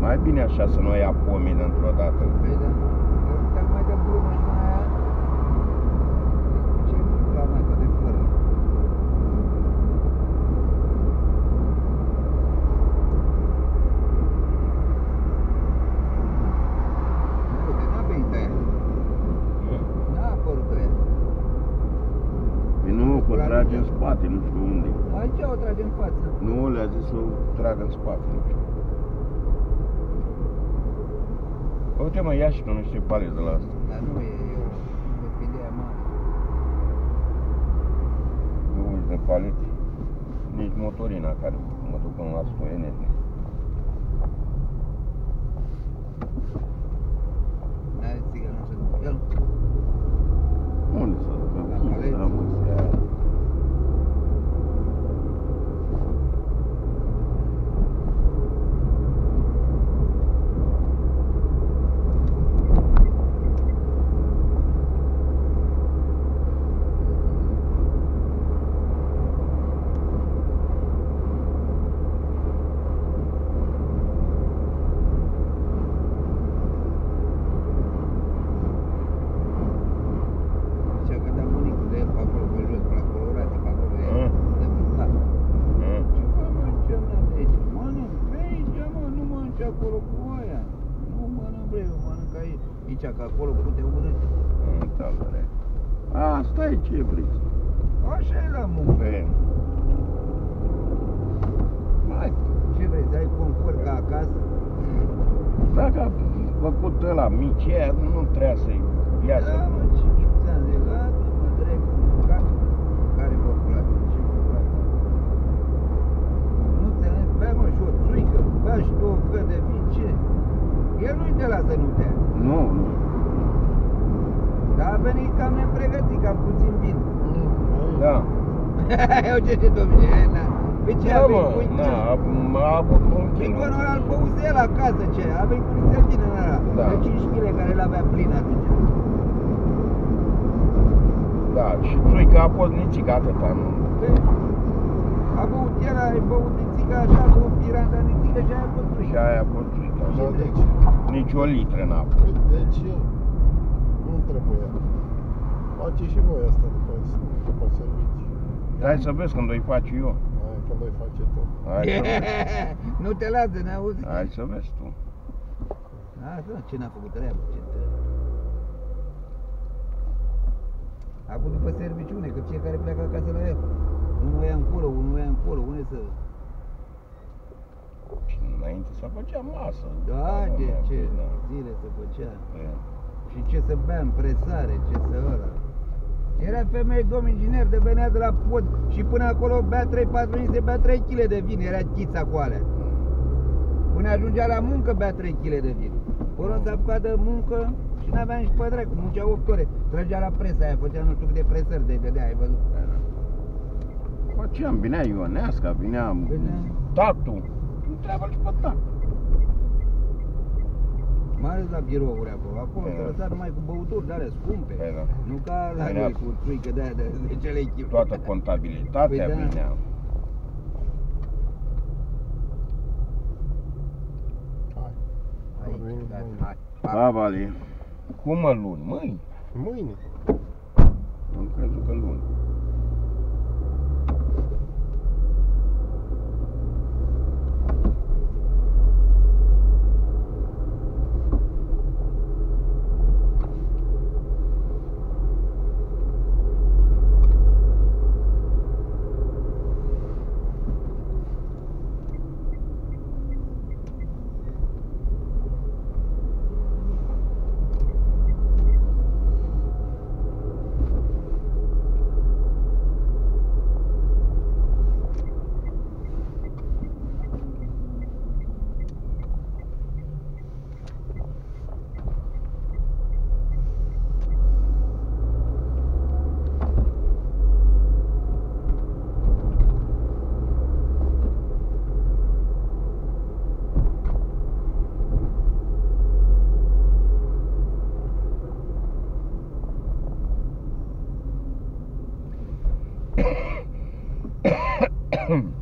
Mai bine așa să nu ia pomii dintr-o dată. Păi da. Dacă mai dăm drumul și mai aia... Ce nu la mai de fără. Uite, n-a venit aia. N-a apărut aia. Păi nu, că o trage în spate, nu știu unde. Aici o trage în față. Nu, le-a zis să o tragă în spate, nu știu. Uite mă, ia și tu niște paleți de la asta. Dar nu e, e o e o idee mare. Nu uiți de palete. Nici motorina care mă duc până la stoiene. N-are țigă, nu se ducă. El, Unde să duc? La palete. Da, mă, să ia. zicea că da bunicul de el pe acolo, pe jos, pe la colorate, pe acolo, e Ah. de mâncat. Mm. Ce bă, mă, ce mănânc de aici? Mănânc pe aici, mă, nu mănânci acolo cu aia. Nu mănânc bre, eu mănânc aici. Aici, că acolo cu te urât. În talere. Asta e ce vrei. Așa e la muncă. Pe... Mai, Ce vrei, să ai confort ca acasă? dacă a făcut ăla mici, aia nu trebuia să-i iasă. Da, mă, ce ți-am zis, lasă, mă, drept, mâncat. Care vă place? Ce vă place? Nu înțeleg, bea mă și o țuică, bea și două cări de vin, ce? El nu-i te lasă nu te Nu, nu. Dar a venit cam nepregătit, cam puțin vin. Da. Eu ce te domne, na. Pe ce Da, a venit mă, cu na, a, a avut un kilo. Biconul ăla îl băuse el acasă, ce? A venit cu nițel din ăla. Da. De 5 kg care l-avea plin atunci. Da, și țuica a fost nicic atâta, nu. Pe, a băut el, a băut nițica așa, cu o piranta nițică și aia a fost Și țuică. aia a fost țuica. Da, de ce? Nici o litră n-a fost. De ce? Nu trebuie. Face și voi asta după, după serviciu. Hai să vezi când o face eu. Hai, când o face tu. Hai să vezi. nu te lasă, n-auzi? Hai să vezi tu. Asta, ce n-a făcut treabă, ce treabă. Acum după serviciune, că fiecare pleacă acasă la el. Unul ia încolo, unul ia încolo, unde să... Și înainte să făcea masă. Da, de mea, ce da. zile se făcea. E. Și ce să bea în presare, ce să ăla. Era femeie domn inginer de venea de la pod și până acolo bea 3-4 se bea 3 kg de vin, era chița cu alea. Până ajungea la muncă bea 3 kg de vin. Până s-a apucat de muncă și n-avea nici pe dracu, muncea 8 ore. Trăgea la presa aia, făcea nu știu câte presări de dădea, ai văzut? Făceam, vinea Ionesca, vinea Venea. tatu. Întreabă-l și pe tatu. Mai ales la birouri acolo, acolo Da. se lăsa numai cu băuturi de alea scumpe. Păi da. Nu ca la Venea noi cu țuică de aia de 10 lei kilo. Toată contabilitatea Păi da. vinea. Hai. Aici, Vorbim gata, mâine. hai. Da, Vali. Cum mă luni? Mâini. Mâine. Am crezut că luni. Hmm.